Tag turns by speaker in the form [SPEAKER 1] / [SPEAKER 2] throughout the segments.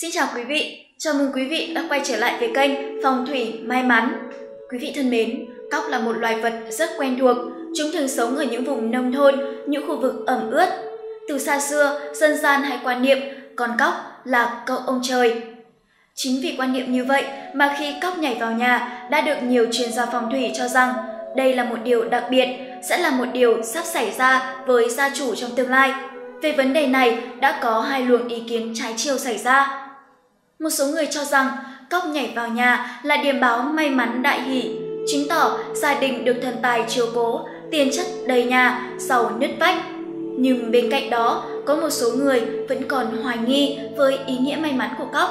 [SPEAKER 1] Xin chào quý vị, chào mừng quý vị đã quay trở lại với kênh Phong thủy may mắn. Quý vị thân mến, cóc là một loài vật rất quen thuộc. Chúng thường sống ở những vùng nông thôn, những khu vực ẩm ướt. Từ xa xưa, dân gian hay quan niệm con cóc là cậu ông trời. Chính vì quan niệm như vậy mà khi cóc nhảy vào nhà đã được nhiều chuyên gia phong thủy cho rằng đây là một điều đặc biệt, sẽ là một điều sắp xảy ra với gia chủ trong tương lai. Về vấn đề này đã có hai luồng ý kiến trái chiều xảy ra. Một số người cho rằng cóc nhảy vào nhà là điềm báo may mắn đại hỷ, chứng tỏ gia đình được thần tài chiếu cố, tiền chất đầy nhà, giàu nứt vách. Nhưng bên cạnh đó, có một số người vẫn còn hoài nghi với ý nghĩa may mắn của cóc.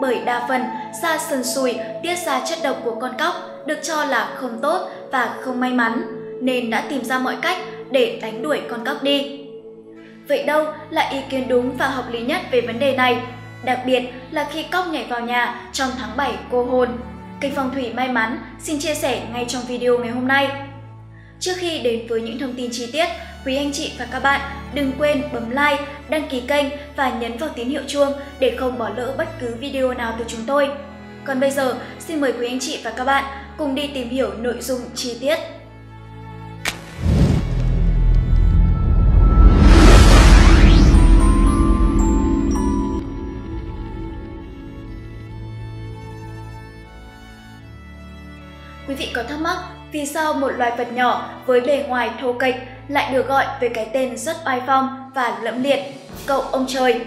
[SPEAKER 1] Bởi đa phần, da sần sùi tiết ra chất độc của con cóc được cho là không tốt và không may mắn, nên đã tìm ra mọi cách để đánh đuổi con cóc đi. Vậy đâu là ý kiến đúng và hợp lý nhất về vấn đề này? Đặc biệt là khi cóc nhảy vào nhà trong tháng 7 cô hồn. Kênh Phong Thủy May Mắn xin chia sẻ ngay trong video ngày hôm nay. Trước khi đến với những thông tin chi tiết, quý anh chị và các bạn đừng quên bấm like, đăng ký kênh và nhấn vào tín hiệu chuông để không bỏ lỡ bất cứ video nào từ chúng tôi. Còn bây giờ, xin mời quý anh chị và các bạn cùng đi tìm hiểu nội dung chi tiết. Vị có thắc mắc vì sao một loài vật nhỏ với bề ngoài thô kệch lại được gọi với cái tên rất oai phong và lẫm liệt, cậu ông trời?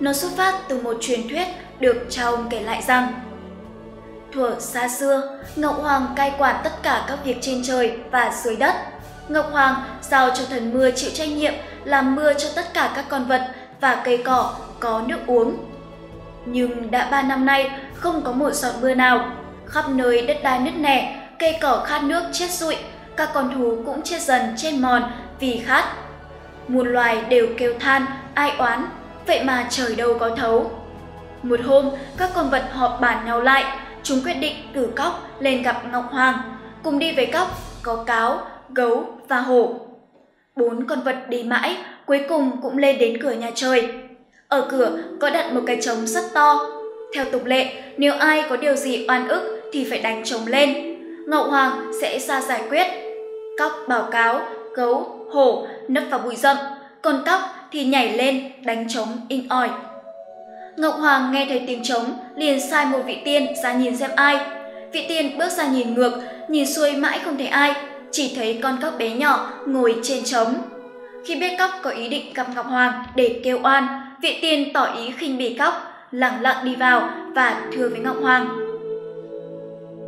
[SPEAKER 1] Nó xuất phát từ một truyền thuyết được cha ông kể lại rằng Thuở xa xưa, Ngọc Hoàng cai quản tất cả các việc trên trời và dưới đất. Ngọc Hoàng giao cho thần mưa chịu trách nhiệm làm mưa cho tất cả các con vật và cây cỏ có nước uống. Nhưng đã ba năm nay không có một giọt mưa nào khắp nơi đất đai nứt nẻ, cây cỏ khát nước chết rụi, các con thú cũng chết dần chết mòn vì khát. Muôn loài đều kêu than, ai oán, vậy mà trời đâu có thấu. Một hôm, các con vật họp bàn nhau lại, chúng quyết định cử cóc lên gặp Ngọc Hoàng. Cùng đi với cóc có cáo, gấu và hổ. Bốn con vật đi mãi, cuối cùng cũng lên đến cửa nhà trời. Ở cửa có đặt một cái trống rất to. Theo tục lệ, nếu ai có điều gì oan ức thì phải đánh trống lên. Ngọc Hoàng sẽ ra giải quyết. Cóc bảo cáo, gấu, hổ nấp vào bụi rậm, còn cóc thì nhảy lên đánh trống in ỏi. Ngọc Hoàng nghe thấy tiếng trống, liền sai một vị tiên ra nhìn xem ai. Vị tiên bước ra nhìn ngược, nhìn xuôi mãi không thấy ai, chỉ thấy con cóc bé nhỏ ngồi trên trống. Khi biết cóc có ý định gặp Ngọc Hoàng để kêu oan, vị tiên tỏ ý khinh bỉ cóc, lặng lặng đi vào và thưa với Ngọc Hoàng.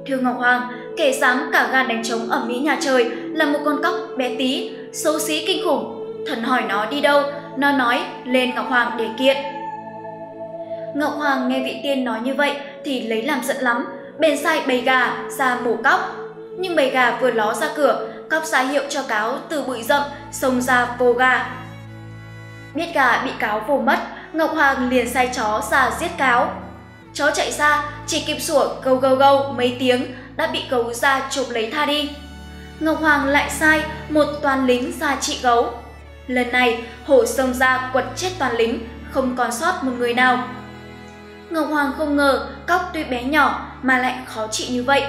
[SPEAKER 1] Thưa Ngọc Hoàng, kẻ dám cả gan đánh trống ở Mỹ nhà trời là một con cóc bé tí, xấu xí kinh khủng. Thần hỏi nó đi đâu, nó nói lên Ngọc Hoàng để kiện. Ngọc Hoàng nghe vị tiên nói như vậy thì lấy làm giận lắm, bèn sai bầy gà ra mổ cóc. Nhưng bầy gà vừa ló ra cửa, cóc ra hiệu cho cáo từ bụi rậm xông ra vô gà. Biết gà bị cáo vô mất, Ngọc Hoàng liền sai chó ra giết cáo. Chó chạy ra, chỉ kịp sủa gâu gâu gâu mấy tiếng đã bị gấu ra chụp lấy tha đi. Ngọc Hoàng lại sai một toàn lính ra trị gấu. Lần này, hổ xông ra quật chết toàn lính, không còn sót một người nào. Ngọc Hoàng không ngờ cóc tuy bé nhỏ mà lại khó trị như vậy.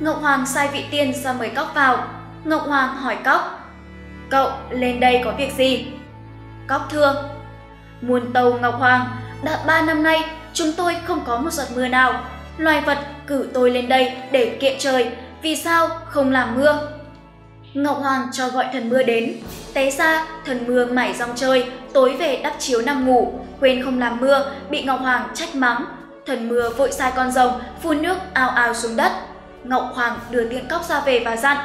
[SPEAKER 1] Ngọc Hoàng sai vị tiên ra mời cóc vào. Ngọc Hoàng hỏi cóc, Cậu lên đây có việc gì? Cóc thưa, Muôn tàu Ngọc Hoàng, đã ba năm nay chúng tôi không có một giọt mưa nào. Loài vật cử tôi lên đây để kiện trời, vì sao không làm mưa? Ngọc Hoàng cho gọi thần mưa đến. Té ra, thần mưa mải rong chơi, tối về đắp chiếu nằm ngủ, quên không làm mưa, bị Ngọc Hoàng trách mắng. Thần mưa vội sai con rồng, phun nước ao ao xuống đất. Ngọc Hoàng đưa tiện cóc ra về và dặn.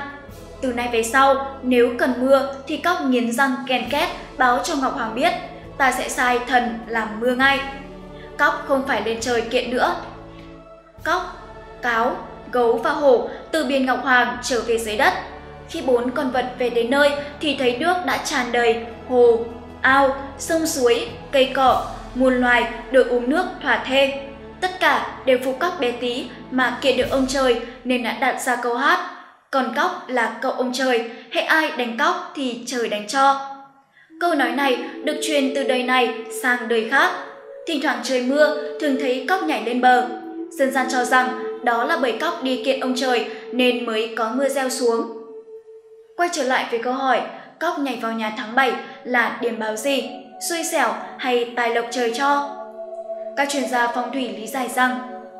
[SPEAKER 1] Từ nay về sau, nếu cần mưa thì cóc nghiến răng kèn két báo cho Ngọc Hoàng biết, ta sẽ sai thần làm mưa ngay. Cóc không phải lên trời kiện nữa. Cóc, cáo, gấu và hổ từ biển Ngọc Hoàng trở về dưới đất. Khi bốn con vật về đến nơi thì thấy nước đã tràn đầy hồ, ao, sông suối, cây cỏ, muôn loài được uống nước thỏa thê. Tất cả đều phục cóc bé tí mà kiện được ông trời nên đã đặt ra câu hát. Còn cóc là cậu ông trời, hệ ai đánh cóc thì trời đánh cho. Câu nói này được truyền từ đời này sang đời khác Thỉnh thoảng trời mưa, thường thấy cóc nhảy lên bờ. Dân gian cho rằng đó là bởi cóc đi kiện ông trời nên mới có mưa gieo xuống. Quay trở lại với câu hỏi, cóc nhảy vào nhà tháng 7 là điểm báo gì? Xui xẻo hay tài lộc trời cho? Các chuyên gia phong thủy lý giải rằng,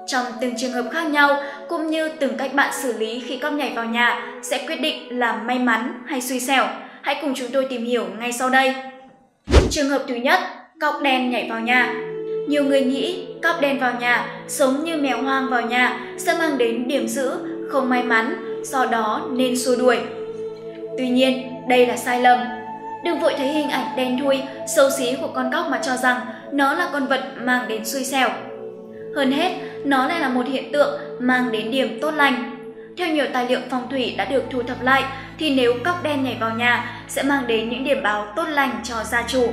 [SPEAKER 1] trong từng trường hợp khác nhau cũng như từng cách bạn xử lý khi cóc nhảy vào nhà sẽ quyết định là may mắn hay xui xẻo. Hãy cùng chúng tôi tìm hiểu ngay sau đây. Trường hợp thứ nhất, cóc đen nhảy vào nhà. Nhiều người nghĩ cóc đen vào nhà, sống như mèo hoang vào nhà sẽ mang đến điểm dữ, không may mắn, do đó nên xua đuổi. Tuy nhiên, đây là sai lầm. Đừng vội thấy hình ảnh đen thui, xấu xí của con cóc mà cho rằng nó là con vật mang đến xui xẻo. Hơn hết, nó lại là một hiện tượng mang đến điểm tốt lành. Theo nhiều tài liệu phong thủy đã được thu thập lại, thì nếu cóc đen nhảy vào nhà sẽ mang đến những điểm báo tốt lành cho gia chủ.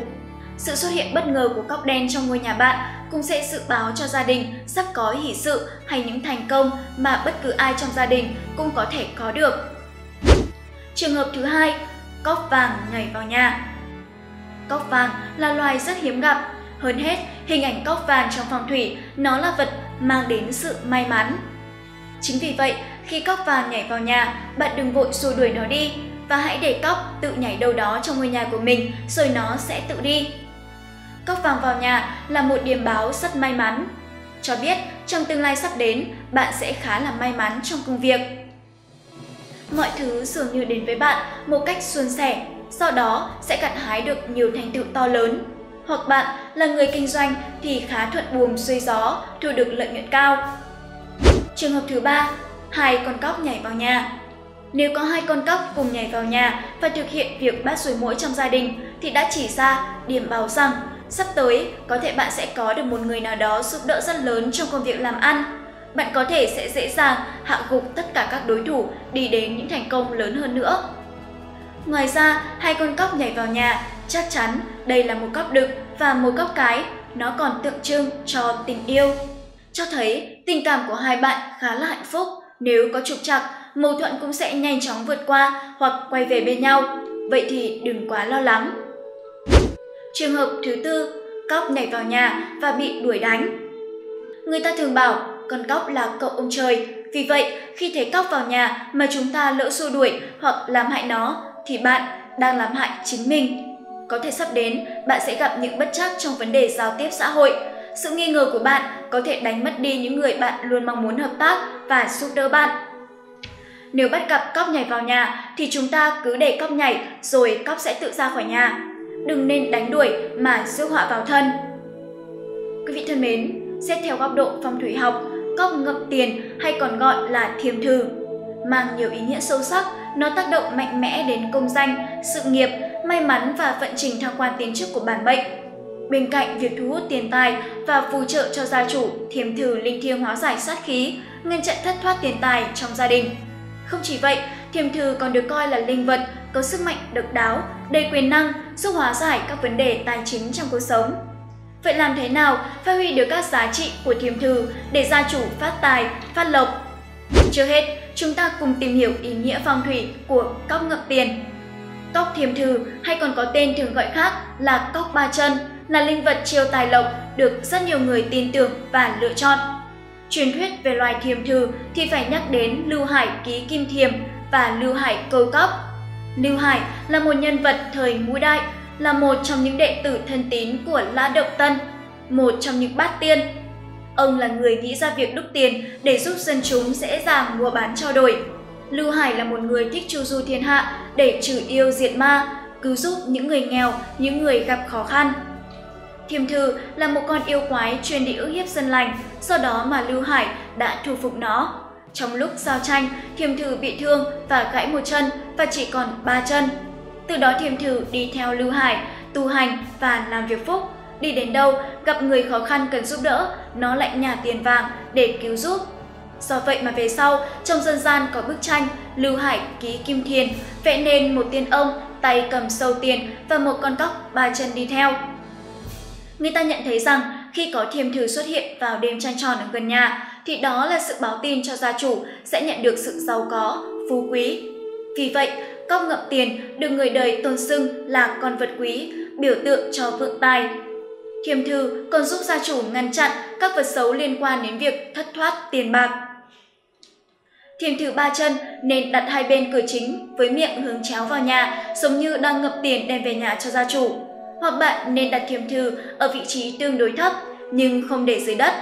[SPEAKER 1] Sự xuất hiện bất ngờ của cóc đen trong ngôi nhà bạn cũng sẽ dự báo cho gia đình sắp có hỷ sự hay những thành công mà bất cứ ai trong gia đình cũng có thể có được. Trường hợp thứ hai, cóc vàng nhảy vào nhà. Cóc vàng là loài rất hiếm gặp. Hơn hết, hình ảnh cóc vàng trong phong thủy nó là vật mang đến sự may mắn. Chính vì vậy, khi cóc vàng nhảy vào nhà, bạn đừng vội xua đuổi nó đi và hãy để cóc tự nhảy đâu đó trong ngôi nhà của mình rồi nó sẽ tự đi. Cóc vàng vào nhà là một điểm báo rất may mắn. Cho biết trong tương lai sắp đến, bạn sẽ khá là may mắn trong công việc. Mọi thứ dường như đến với bạn một cách suôn sẻ, sau đó sẽ gặt hái được nhiều thành tựu to lớn. Hoặc bạn là người kinh doanh thì khá thuận buồm xuôi gió, thu được lợi nhuận cao. Trường hợp thứ ba, hai con cóc nhảy vào nhà. Nếu có hai con cóc cùng nhảy vào nhà và thực hiện việc bắt ruồi mũi trong gia đình thì đã chỉ ra điểm báo rằng sắp tới có thể bạn sẽ có được một người nào đó giúp đỡ rất lớn trong công việc làm ăn. Bạn có thể sẽ dễ dàng hạ gục tất cả các đối thủ đi đến những thành công lớn hơn nữa. Ngoài ra, hai con cóc nhảy vào nhà, chắc chắn đây là một cóc đực và một cóc cái, nó còn tượng trưng cho tình yêu. Cho thấy tình cảm của hai bạn khá là hạnh phúc, nếu có trục trặc, mâu thuẫn cũng sẽ nhanh chóng vượt qua hoặc quay về bên nhau, vậy thì đừng quá lo lắng. Trường hợp thứ tư, cóc nhảy vào nhà và bị đuổi đánh. Người ta thường bảo con cóc là cậu ông trời, vì vậy khi thấy cóc vào nhà mà chúng ta lỡ xua đuổi hoặc làm hại nó thì bạn đang làm hại chính mình. Có thể sắp đến, bạn sẽ gặp những bất trắc trong vấn đề giao tiếp xã hội. Sự nghi ngờ của bạn có thể đánh mất đi những người bạn luôn mong muốn hợp tác và giúp đỡ bạn. Nếu bắt gặp cóc nhảy vào nhà thì chúng ta cứ để cóc nhảy rồi cóc sẽ tự ra khỏi nhà. Đừng nên đánh đuổi mà rước họa vào thân. Quý vị thân mến, xét theo góc độ phong thủy học, cốc ngậm tiền hay còn gọi là thiềm thư mang nhiều ý nghĩa sâu sắc, nó tác động mạnh mẽ đến công danh, sự nghiệp, may mắn và vận trình thăng quan tiến chức của bản mệnh. Bên cạnh việc thu hút tiền tài và phù trợ cho gia chủ, thiềm thư linh thiêng hóa giải sát khí, ngăn chặn thất thoát tiền tài trong gia đình. Không chỉ vậy, thiềm thư còn được coi là linh vật có sức mạnh độc đáo, đầy quyền năng, giúp hóa giải các vấn đề tài chính trong cuộc sống. Vậy làm thế nào phát huy được các giá trị của thiềm thư để gia chủ phát tài, phát lộc? Chưa hết, chúng ta cùng tìm hiểu ý nghĩa phong thủy của cóc ngậm tiền. Cóc thiềm thư hay còn có tên thường gọi khác là cóc ba chân là linh vật chiêu tài lộc được rất nhiều người tin tưởng và lựa chọn. Truyền thuyết về loài thiềm thư thì phải nhắc đến Lưu Hải ký kim thiềm và Lưu Hải câu Tóc. Lưu Hải là một nhân vật thời ngũ đại, là một trong những đệ tử thân tín của Lã Động Tân, một trong những bát tiên Ông là người nghĩ ra việc đúc tiền để giúp dân chúng dễ dàng mua bán trao đổi. Lưu Hải là một người thích chu du thiên hạ để trừ yêu diệt ma, cứu giúp những người nghèo, những người gặp khó khăn. Thiềm Thư là một con yêu quái chuyên đi ức hiếp dân lành, sau đó mà Lưu Hải đã thu phục nó. Trong lúc giao tranh, Thiềm thử bị thương và gãy một chân và chỉ còn ba chân. Từ đó Thiềm thử đi theo Lưu Hải, tu hành và làm việc phúc, Đi đến đâu, gặp người khó khăn cần giúp đỡ, nó lại nhả tiền vàng để cứu giúp. Do vậy mà về sau, trong dân gian có bức tranh Lưu Hải ký Kim Thiền vẽ nên một tiên ông tay cầm sâu tiền và một con cóc ba chân đi theo. Người ta nhận thấy rằng khi có thiềm thử xuất hiện vào đêm trăng tròn ở gần nhà thì đó là sự báo tin cho gia chủ sẽ nhận được sự giàu có, phú quý. Vì vậy, cóc ngậm tiền được người đời tôn xưng là con vật quý, biểu tượng cho vượng tài, Thiềm thư còn giúp gia chủ ngăn chặn các vật xấu liên quan đến việc thất thoát tiền bạc. Thiềm thư ba chân nên đặt hai bên cửa chính với miệng hướng chéo vào nhà, giống như đang ngậm tiền đem về nhà cho gia chủ. Hoặc bạn nên đặt thiềm thư ở vị trí tương đối thấp nhưng không để dưới đất.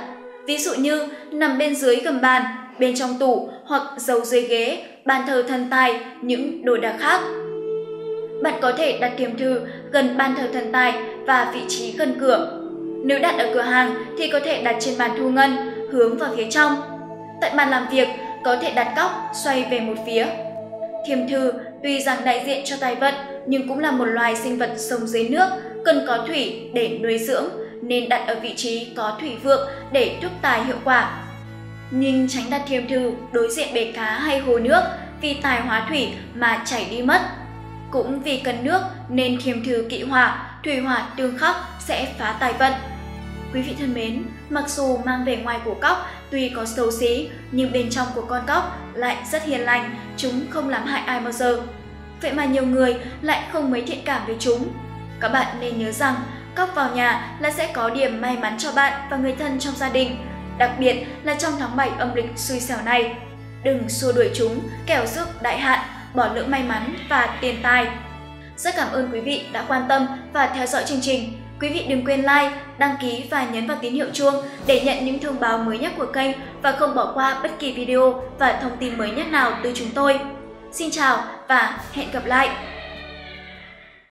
[SPEAKER 1] Ví dụ như nằm bên dưới gầm bàn, bên trong tủ hoặc giấu dưới ghế, bàn thờ thần tài, những đồ đạc khác. Bạn có thể đặt thiềm thư gần bàn thờ thần tài và vị trí gần cửa. Nếu đặt ở cửa hàng thì có thể đặt trên bàn thu ngân, hướng vào phía trong. Tại bàn làm việc, có thể đặt cóc xoay về một phía. Thiềm thư tuy rằng đại diện cho tài vận nhưng cũng là một loài sinh vật sống dưới nước, cần có thủy để nuôi dưỡng nên đặt ở vị trí có thủy vượng để thúc tài hiệu quả. Nhưng tránh đặt thiềm thư đối diện bể cá hay hồ nước vì tài hóa thủy mà chảy đi mất. Cũng vì cần nước nên thiềm thư kỵ hỏa, thủy hỏa tương khắc sẽ phá tài vận. Quý vị thân mến, mặc dù mang về ngoài của cóc tuy có xấu xí, nhưng bên trong của con cóc lại rất hiền lành, chúng không làm hại ai bao giờ. Vậy mà nhiều người lại không mấy thiện cảm với chúng. Các bạn nên nhớ rằng, cóc vào nhà là sẽ có điểm may mắn cho bạn và người thân trong gia đình, đặc biệt là trong tháng 7 âm lịch xui xẻo này. Đừng xua đuổi chúng, kẻo rước đại hạn, bỏ lỡ may mắn và tiền tài. Rất cảm ơn quý vị đã quan tâm và theo dõi chương trình. Quý vị đừng quên like, đăng ký và nhấn vào tín hiệu chuông để nhận những thông báo mới nhất của kênh và không bỏ qua bất kỳ video và thông tin mới nhất nào từ chúng tôi. Xin chào và hẹn gặp lại!